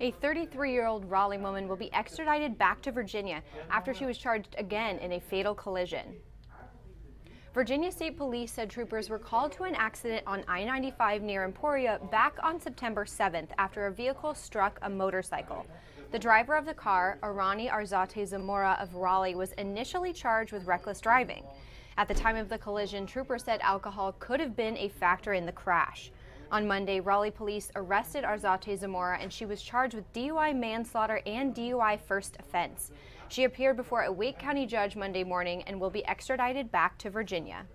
A 33-year-old Raleigh woman will be extradited back to Virginia after she was charged again in a fatal collision. Virginia State Police said troopers were called to an accident on I-95 near Emporia back on September 7th after a vehicle struck a motorcycle. The driver of the car, Arani Arzate Zamora of Raleigh, was initially charged with reckless driving. At the time of the collision, troopers said alcohol could have been a factor in the crash. On Monday, Raleigh police arrested Arzate Zamora and she was charged with DUI manslaughter and DUI first offense. She appeared before a Wake County judge Monday morning and will be extradited back to Virginia.